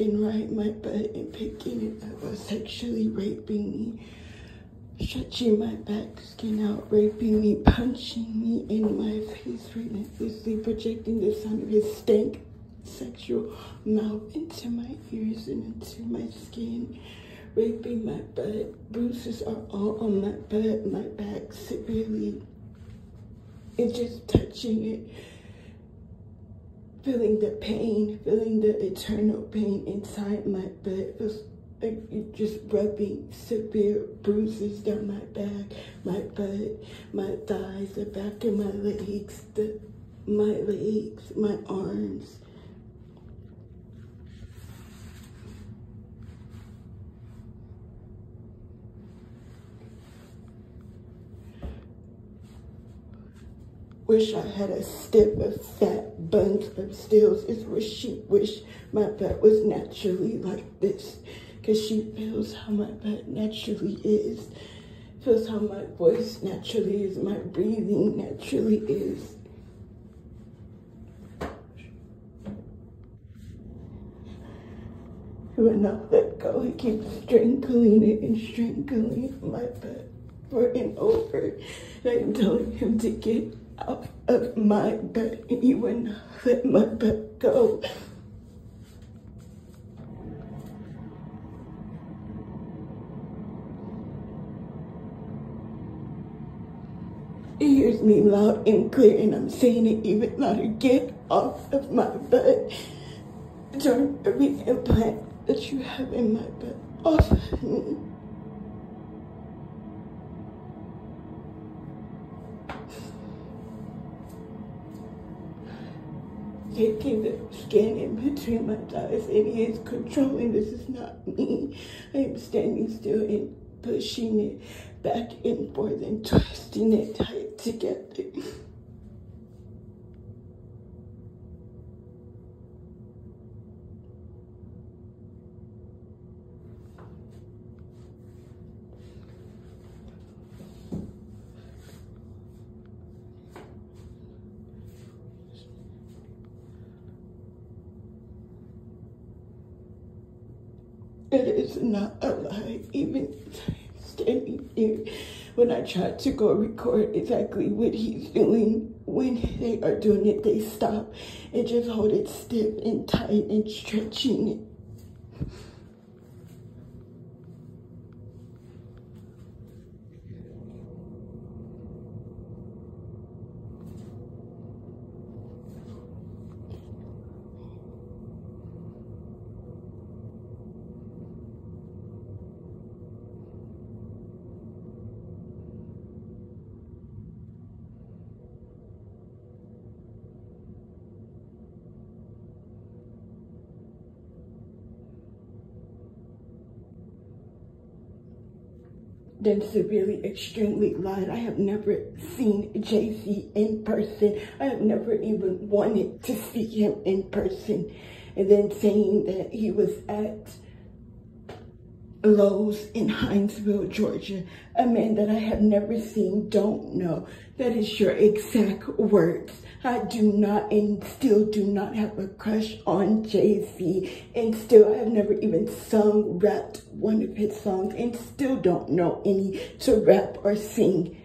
and right my butt and picking it up sexually raping me stretching my back skin out, raping me, punching me in my face, relentlessly projecting the sound of his stank sexual mouth into my ears and into my skin, raping my butt. Bruises are all on my butt, my back severely. And just touching it, feeling the pain, feeling the eternal pain inside my butt. Like just rubbing severe bruises down my back, my butt, my thighs, the back of my legs, the my legs, my arms. Wish I had a step of fat buns of stills. It's wish she wish my butt was naturally like this because she feels how my butt naturally is, feels how my voice naturally is, my breathing naturally is. When I let go, he keeps strangling it and strangling my butt over and over. And I'm telling him to get out of my and he would not let my butt go. He hears me loud and clear, and I'm saying it even louder. Get off of my butt. Turn every implant that you have in my butt off taking the skin in between my thighs and he is controlling this is not me i am standing still and pushing it back and forth and twisting it tight together. It is not a lie, even standing here when I try to go record exactly what he's doing. When they are doing it, they stop and just hold it stiff and tight and stretching it. Then severely, extremely lied. I have never seen Jay-Z in person. I have never even wanted to see him in person. And then saying that he was at Lowe's in Hinesville, Georgia. A man that I have never seen, don't know. That is your exact words. I do not and still do not have a crush on Jay-Z. And still, I have never even sung, rapped one of his songs. And still don't know any to rap or sing.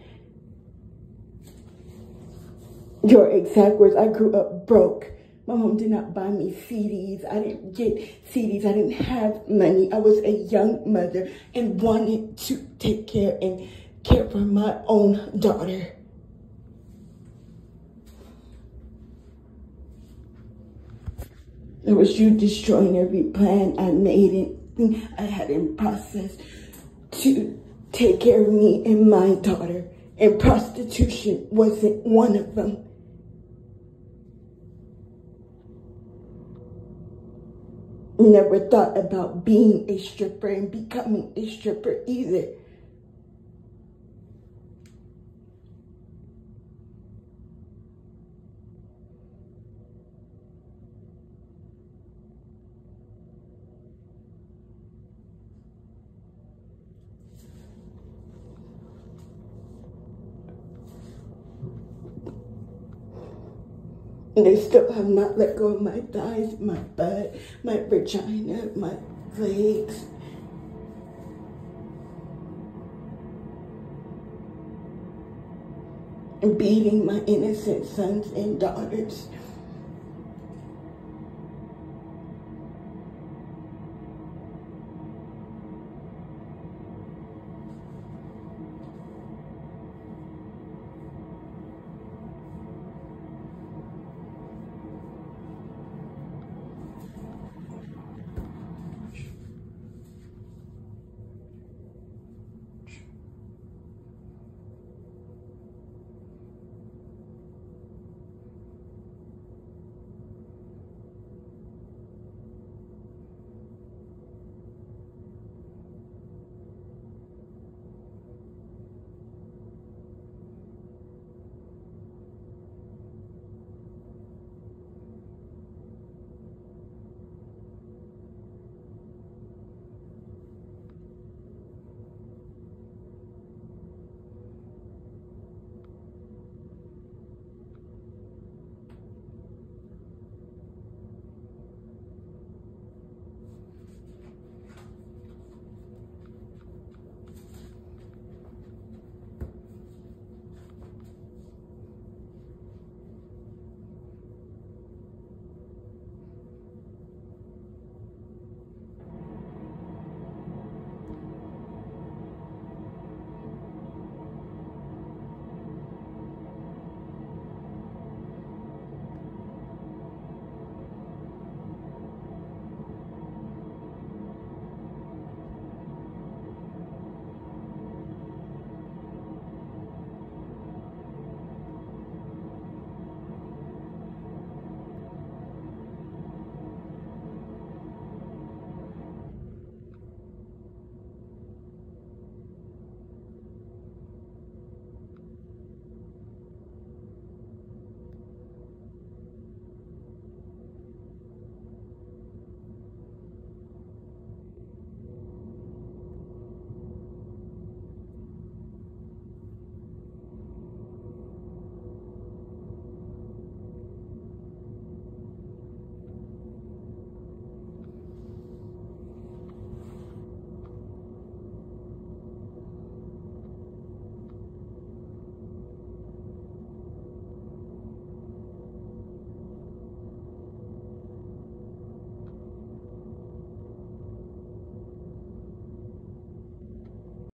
Your exact words. I grew up broke. My mom did not buy me CDs. I didn't get CDs. I didn't have money. I was a young mother and wanted to take care and care for my own daughter. It was you destroying every plan I made and I had in process to take care of me and my daughter. And prostitution wasn't one of them. Never thought about being a stripper and becoming a stripper either. They still have not let go of my thighs, my butt, my vagina, my legs. And beating my innocent sons and daughters.